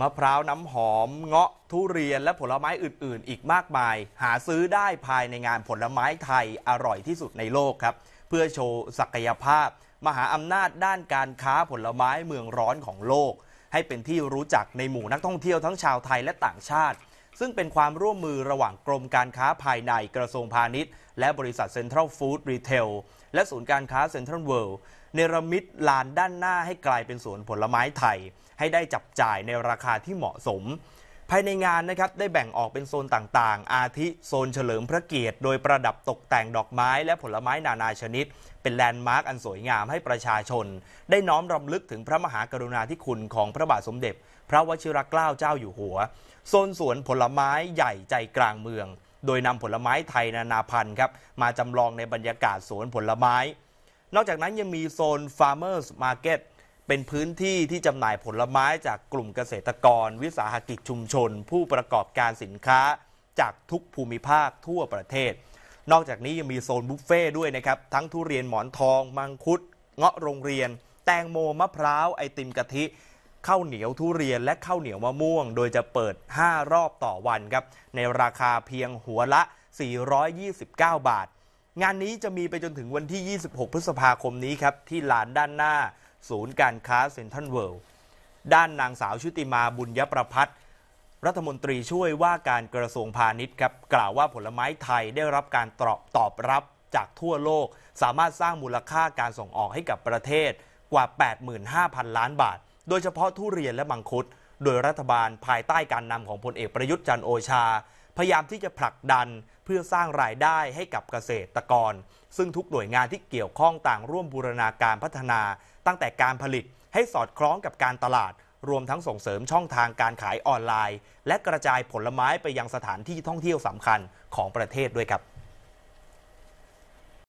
มะพร้าวน้ำหอม เงาะทุเรียนและผลไม้อื่น ๆ อีกมากมาย หาซื้อได้ภายในงานผลไม้ไทยอร่อยที่สุดในโลกครับ เพื่อโชว์ศักยภาพ มหาอำนาจด้านการค้าผลไม้เมืองร้อนของโลก ให้เป็นที่รู้จักในหมู่นักท่องเที่ยวทั้งชาวไทยและต่างชาติ ซึ่งเป็นความร่วมมือระหว่างกรมการค้าภายในกระทรวงพาณิชย์ และบริษัทเซ็นทรัลฟู้ดรีเทลและศูนย์การค้าเซ็นทรัลเวิลด์ เนรมิตลานด้านหน้าให้กลายเป็นสวนผลไม้ไทย ให้ได้จับจ่ายในราคาที่เหมาะสม ภายในงานนะครับได้แบ่งออกเป็นโซนต่างๆ อาทิโซนเฉลิมพระเกียรติ โดยประดับตกแต่งดอกไม้และผลไม้นานาชนิด เป็นแลนด์มาร์กอันสวยงามให้ประชาชน ได้น้อมรำลึกถึงพระมหากรุณาธิคุณของพระบาทสมเด็จ พระวชิรเกล้าเจ้าอยู่หัว โซนสวนผลไม้ใหญ่ใจกลางเมืองโดยนำผลไม้ไทยนานาพันธุ์ครับมาจำลองในบรรยากาศสวนผลไม้ นอกจากนั้นยังมีโซน Farmers Market เป็นพื้นที่ที่จำหน่ายผลไม้จากกลุ่มเกษตรกร วิสาหกิจชุมชน ผู้ประกอบการสินค้าจากทุกภูมิภาคทั่วประเทศ นอกจากนี้ยังมีโซนบุฟเฟ่ด้วยนะครับ ทั้งทุเรียนหมอนทอง มังคุด เงาะโรงเรียน แตงโมมะพร้าว ไอติมกะทิข้าวเหนียวทุเรียนและข้าวเหนียวมะม่วง โดยจะเปิด 5 รอบต่อวันครับ ในราคาเพียงหัวละ 429 บาท งานนี้จะมีไปจนถึงวันที่ 26 พฤษภาคมนี้ครับ ที่ลานด้านหน้า ศูนย์การค้าเซ็นทรัลเวิลด์ด้านนางสาวชุติมาบุญยประพัฒน์รัฐมนตรีช่วยว่าการกระทรวงพาณิชย์ครับ กล่าวว่าผลไม้ไทยได้รับการตอบตอบรับจากทั่วโลก สามารถสร้างมูลค่าการส่งออกให้กับประเทศกว่า 85,000 ล้านบาท โดยเฉพาะทุเรียนและมังคุด โดยรัฐบาลภายใต้การนำของพลเอกประยุทธ์จันโอชา พยายามที่จะผลักดัน พื่อสร้างรายได้ให้กับเกษตรกร ซึ่งทุกหน่วยงานที่เกี่ยวข้องต่างร่วมบูรณาการพัฒนา ตั้งแต่การผลิตให้สอดคล้องกับการตลาด รวมทั้งส่งเสริมช่องทางการขายออนไลน์ และกระจายผลไม้ไปยังสถานที่ท่องเที่ยวสำคัญของประเทศด้วยครับ